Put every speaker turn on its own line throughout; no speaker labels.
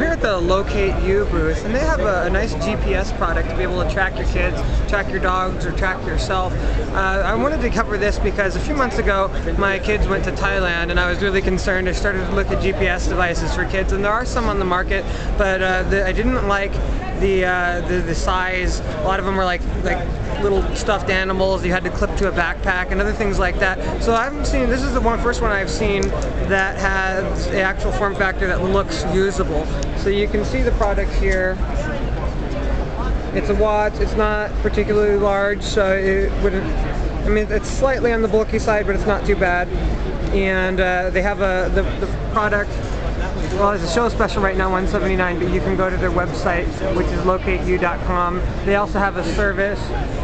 here at the Lok8u booth, and they have a, a, nice GPS product to be able to track your kids, track your dogs, or track yourself. Uh, I wanted to cover this because a few months ago, my kids went to Thailand, and I was really concerned. I started to look at GPS devices for kids, and there are some on the market, but uh, the, I didn't like the, uh, the, the size. A lot of them were like like little stuffed animals you had to clip to a backpack and other things like that. So I haven't seen. This is the one first one I've seen that has the actual form factor that looks usable. So you can see the product here. It's a watch. It's not particularly large, so it wouldn't. I mean, it's slightly on the bulky side, but it's not too bad. And uh, they have a the, the product well, it's a show special right now, 179, but you can go to their website, which is lok8u.com. They also have a service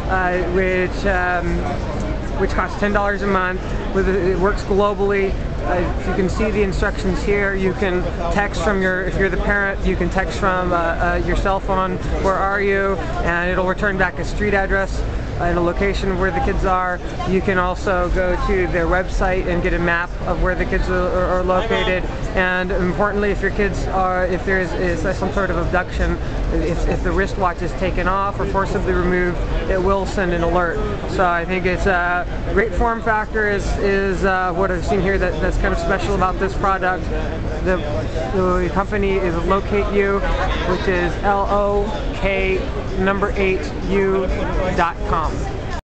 uh, which um, which costs $10 a month. It works globally. Uh, you can see the instructions here. You can text from your, if you're the parent, you can text from uh, uh, your cell phone, where are you, and it'll return back a street address and a location where the kids are. You can also go to their website and get a map of where the kids are, are located. And importantly, if your kids are, if there is, is some sort of abduction, if, if the wristwatch is taken off or forcibly removed, it will send an alert. So I think it's a great form factor is, is uh, what I've seen here that, that's kind of special about this product. The, the company is Lok8u, which is L-O-K number 8 come.